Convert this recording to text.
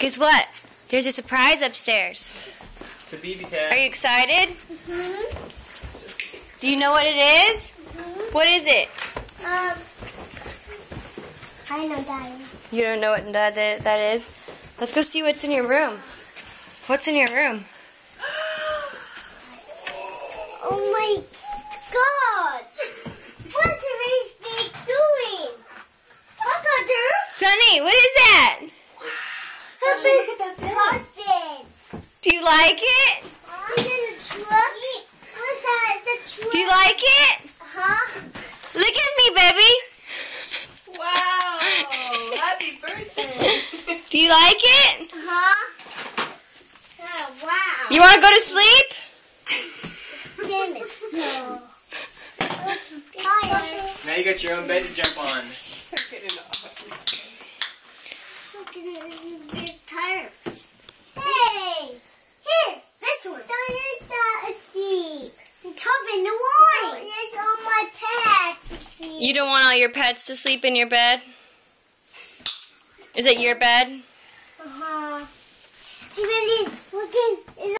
Guess what? There's a surprise upstairs. It's a BB Are you excited? Mm-hmm. Do you know what it is? Mhm. What is it? Um, I know that is. You don't know what that, that that is? Let's go see what's in your room. What's in your room? Oh my god! What's the race big doing? Look at her! Sonny, what is that? Something look at that coffin. Do you like it? Is it a truck? What's that? The truck? Do you like it? Huh? Look at me, baby. Wow! Happy birthday! Do you like it? Huh? Oh, wow. You want to go to sleep? Damn it. No. Now you got your own bed to jump on. So good in the office. Look at it. There's tires. Hey! Here's this one. Don't use that asleep. I'm the wine. Don't all my pets asleep. You don't want all your pets to sleep in your bed? Is it your bed?